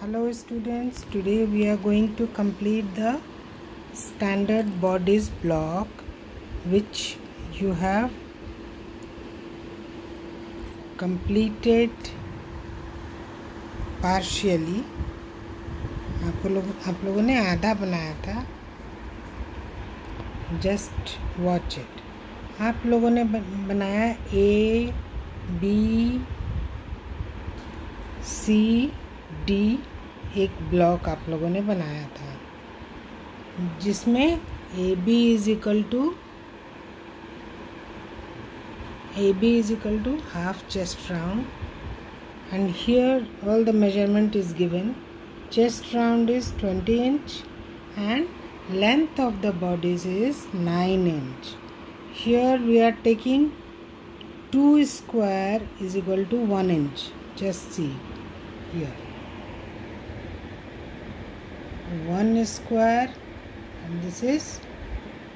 hello students today we are going to complete the standard bodies block which you have completed partially आप लोग आप लोगों ने आधा बनाया था जस्ट वॉच इट आप लोगों ने बनाया ए बी सी डी एक ब्लॉक आप लोगों ने बनाया था, जिसमें A B is equal to A B is equal to half chest round and here all the measurement is given chest round is twenty inch and length of the bodice is nine inch here we are taking two square is equal to one inch just see here 1 square and this is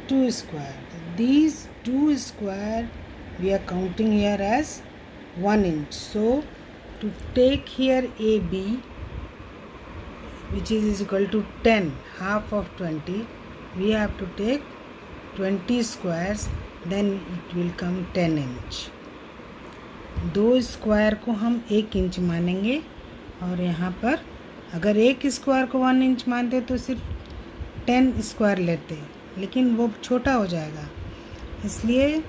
2 square. These 2 square we are counting here as 1 inch. So to take here AB which is equal to 10 half of 20 we have to take 20 squares then it will come 10 inch. दो square को हम एक inch मानेंगे और यहाँ पर अगर एक स्क्वायर को वन इंच मानते तो सिर्फ़ टेन स्क्वायर लेते लेकिन वो छोटा हो जाएगा। इसलिए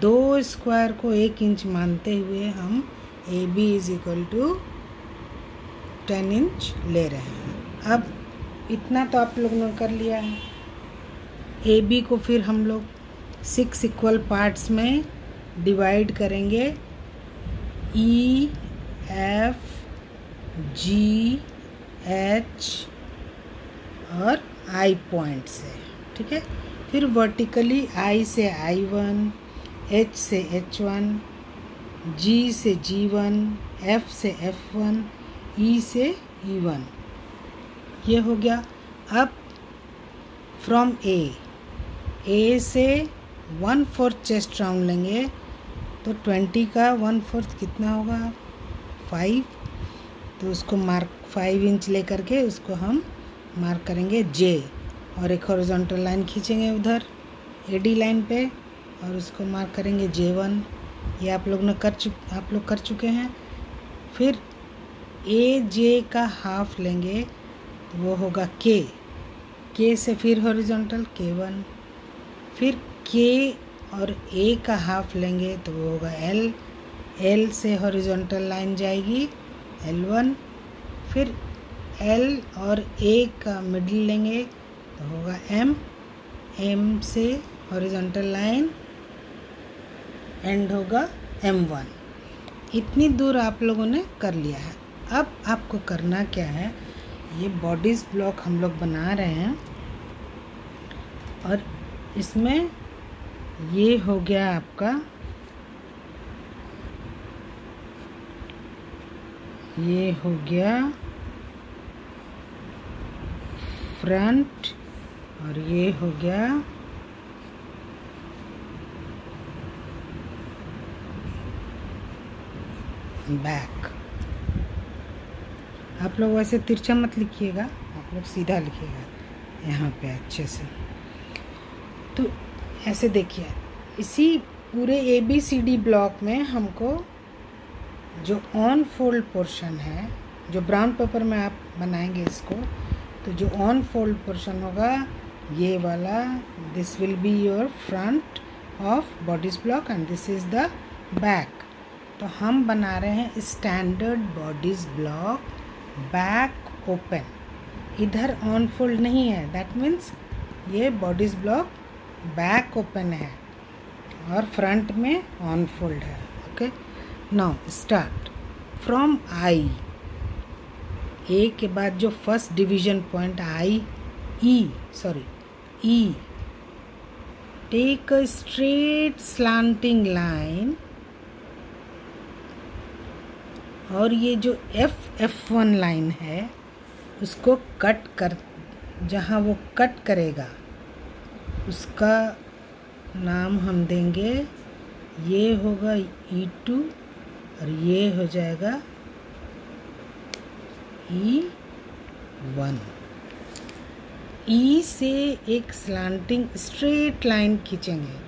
दो स्क्वायर को एक इंच मानते हुए हम A B is equal to ten inch ले रहे हैं। अब इतना तो आप लोगों ने कर लिया है। ए बी को फिर हम लोग सिक्स इक्वल पार्ट्स में डिवाइड करेंगे। ई एफ़ जी एच और आई पॉइंट से ठीक है? फिर वर्टिकली आई से आई वन एच से एच वन जी से जी वन एफ़ से एफ़ वन ई से ई वन ये हो गया। अब फ्रॉम ए ए से वन फोर्थ चेस्ट राउंड लेंगे तो ट्वेंटी का वन फोर्थ कितना होगा? फाइव तो उसको मार्क फाइव इंच ले करके उसको हम मार्क करेंगे जे और एक हॉरिजॉन्टल लाइन खींचेंगे उधर एडी लाइन पे और उसको मार्क करेंगे जे वन ये आप लोग ने कर चुक, आप लोग कर चुके हैं। फिर ए जे का हाफ़ लेंगे तो वो होगा के के से फिर हॉरिजॉन्टल के वन फिर के और ए का हाफ़ लेंगे तो वो होगा एल एल से हॉरिजॉन्टल लाइन जाएगी। एल वन फिर एल और ए का मिडिल लेंगे तो होगा एम एम से हॉरिजॉन्टल लाइन एंड होगा एम वन इतनी दूर आप लोगों ने कर लिया है। अब आपको करना क्या है, ये बॉडीज ब्लॉक हम लोग बना रहे हैं, और इसमें ये हो गया आपका ये हो गया फ्रंट और ये हो गया बैक। आप लोग वैसे तिरछा मत लिखिएगा, आप लोग सीधा लिखिएगा यहाँ पे अच्छे से। तो ऐसे देखिए, इसी पूरे A B C D block में हमको जो ऑन फोल्ड पोर्शन है, जो ब्राउन पेपर में आप बनाएँगे इसको तो जो ऑन फोल्ड पोर्शन होगा, ये वाला this will be your front of bodice block and this is the back तो हम बना रहे हैं standard bodice block back open इधर ऑन फोल्ड नहीं है दैट मीन्स ये बॉडीज ब्लॉक बैक ओपन है और फ्रंट में ऑन फोल्ड है okay okay? Now start from I A के बाद जो first division point I E sorry E take a straight slanting line और ये जो एफ़ एफ़ वन लाइन है, उसको कट कर, जहाँ वो कट करेगा, उसका नाम हम देंगे, ये होगा ई टू और ये हो जाएगा ई वन ई से एक स्लांटिंग स्ट्रेट लाइन खींचेंगे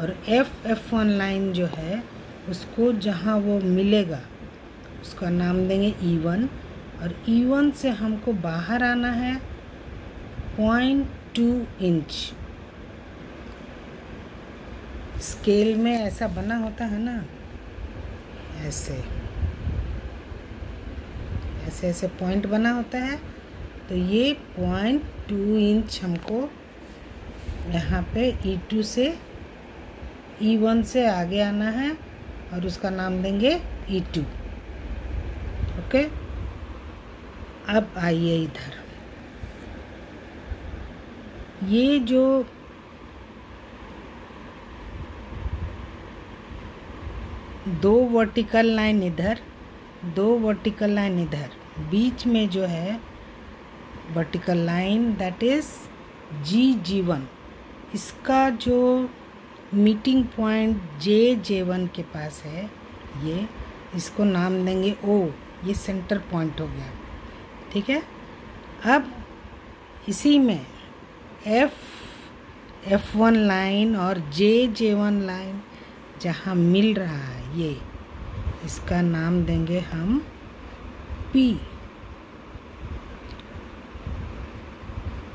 और एफ़ एफ़ वन लाइन जो है, उसको जहाँ वो मिलेगा, उसका नाम देंगे ई वन और ई वन से हमको बाहर आना है पॉइंट टू इंच स्केल में ऐसा बना होता है ना? ऐसे। ऐसे ऐसे पॉइंट बना होता है। तो ये पॉइंट टू इंच हमको यहाँ पे ई टू से ई वन से आगे आना है और उसका नाम देंगे ई टू ओके? अब आइए इधर। ये जो दो वर्टिकल लाइन इधर, दो वर्टिकल लाइन इधर। बीच में जो है vertical line that is G G one इसका जो meeting point J J one के पास है, ये इसको नाम देंगे ओ ये सेंटर पॉइंट हो गया। ठीक है? अब इसी में एफ़ एफ़ वन लाइन और जे जे वन लाइन जहाँ मिल रहा है ये। इसका नाम देंगे हम पी।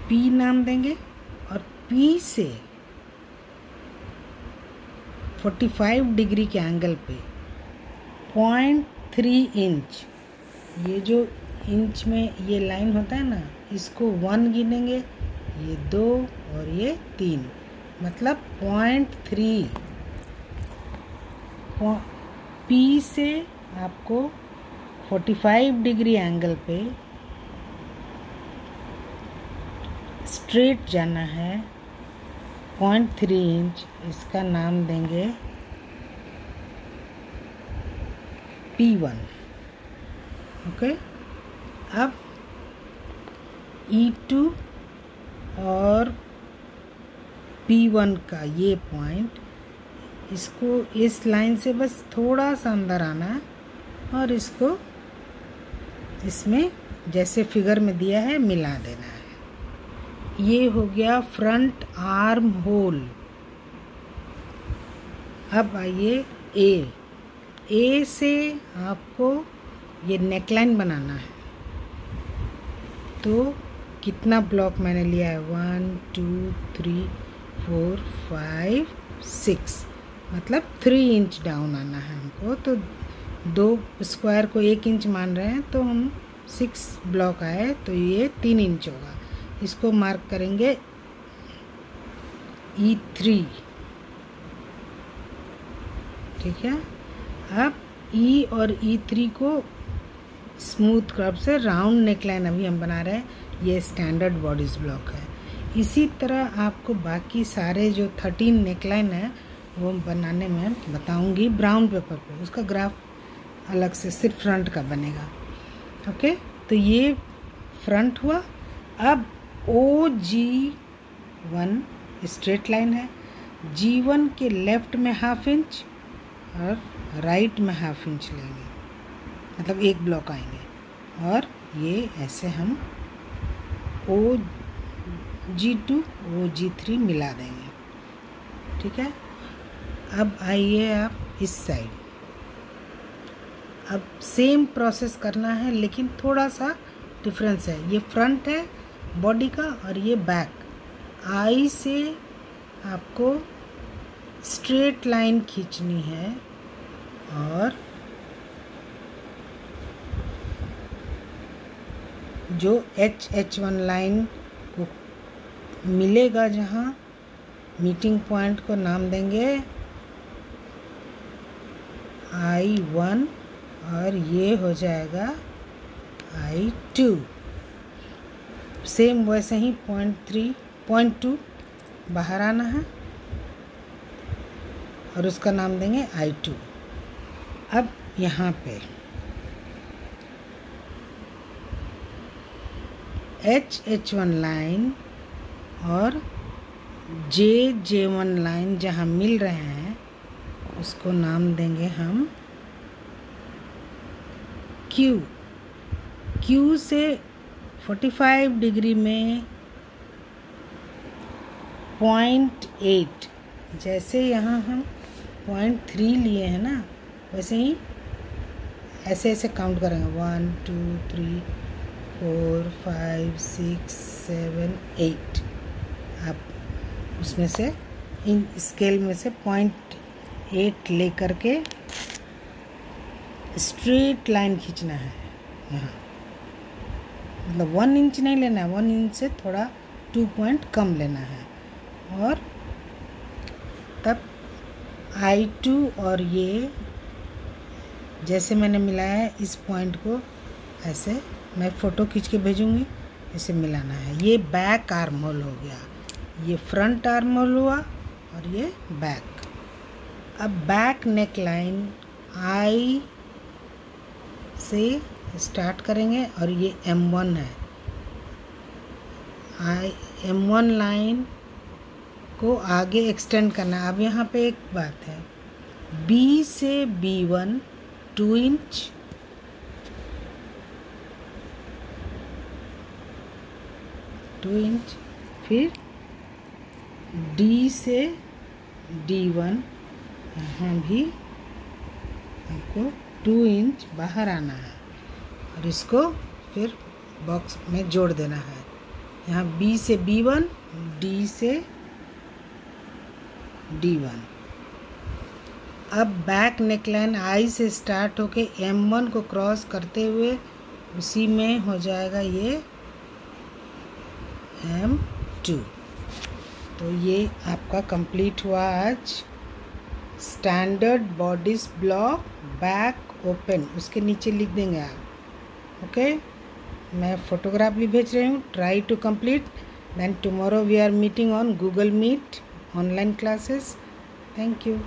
पी नाम देंगे और पी से 45 डिग्री के एंगल पे पॉइंट थ्री इंच ये जो इंच में ये लाइन होता है ना, इसको वन गिनेंगे, ये दो और ये तीन। मतलब पॉइंट थ्री पी से आपको 45 डिग्री एंगल पे स्ट्रेट जाना है। पॉइंट थ्री इंच इसका नाम देंगे पी वन ओके अब ई टू और पी वन का ये पॉइंट इसको, इस लाइन से बस थोड़ा सा अंदर आना है और इसको इसमें जैसे फिगर में दिया है, मिला देना है। ये हो गया फ्रंट आर्म होल। अब आइए ए ए से आपको ये नेकलाइन बनाना है। तो कितना ब्लॉक मैंने लिया है? One, two, three, four, five, six. मतलब थ्री इंच डाउन आना है हमको तो दो स्क्वायर को एक इंच मान रहे हैं तो हम सिक्स ब्लॉक आए तो ये तीन इंच होगा। इसको मार्क करेंगे ई थ्री ठीक है? अब ई e और ई थ्री को स्मूथ कर्व से राउंड नेकलाइन अभी हम बना रहे हैं, ये स्टैंडर्ड बॉडीज ब्लॉक है। इसी तरह आपको बाकी सारे जो थर्टीन नेकलाइन है वो बनाने में बताऊँगी ब्राउन पेपर पे। उसका ग्राफ अलग से सिर्फ़ फ्रंट का बनेगा। ओके तो ये फ्रंट हुआ। अब O G one straight line है। जी वन के लेफ़्ट में हाफ़ इंच और राइट में हाफ़ इंच लेंगे। मतलब एक ब्लॉक आएँगे। और ये ऐसे हम ओ जी टू ओ जी थ्री मिला देंगे। ठीक है? अब आइए आप इस साइड अब सेम प्रोसेस करना है, लेकिन थोड़ा सा डिफरेंस है. ये फ्रंट है बॉडी का और ये बैक आई से आपको स्ट्रेट लाइन खींचनी है और जो एच एच वन लाइन को मिलेगा जहाँ मीटिंग पॉइंट को नाम देंगे आई वन और ये हो जाएगा आई टू सेम वैसे ही पॉइंट थ्री पॉइंट टू बाहर आना है और उसका नाम देंगे आई टू अब यहाँ पे एच एच वन लाइन और जे जे वन लाइन जहाँ मिल रहे हैं उसको नाम देंगे हम क्यू क्यू से 45 डिग्री में पॉइंट एट जैसे यहाँ हम पॉइंट थ्री लिए हैं ना, वैसे ही ऐसे ऐसे काउंट करेंगे। One two three four five six seven eight आप उसमें से, इन स्केल में से पॉइंट एट ले करके स्ट्रेट लाइन खींचना है। यहाँ। मतलब वन इंच नहीं लेना है वन इंच से थोड़ा टू पॉइंट कम लेना है। और तब आई टू और ये, जैसे मैंने मिलाया है, इस पॉइंट को ऐसे मैं फ़ोटो खींच के भेजूँगी, इसे मिलाना है। ये बैक आर्म होल हो गया। ये फ्रंट आर्म होल हुआ और ये बैक अब बैक नेक लाइन आई से स्टार्ट करेंगे और ये एम वन है। आई एम वन लाइन को आगे एक्सटेंड करना अब यहाँ पे एक बात है। बी से B one two inch two inch फिर डी से डी वन यहाँ भी हमको टू इंच बाहर आना है और इसको फिर बॉक्स में जोड़ देना है। यहाँ बी से बी वन डी से डी वन अब बैक नेकलाइन आई से स्टार्ट होके एम वन को क्रॉस करते हुए उसी में हो जाएगा ये एम टू तो ये आपका कंप्लीट हुआ आज। Standard bodice block back open उसके नीचे लिख देंगे आप। ओके मैं फोटोग्राफ भी भेज रही हूँ। Try to complete then tomorrow we are meeting on Google Meet online classes thank you.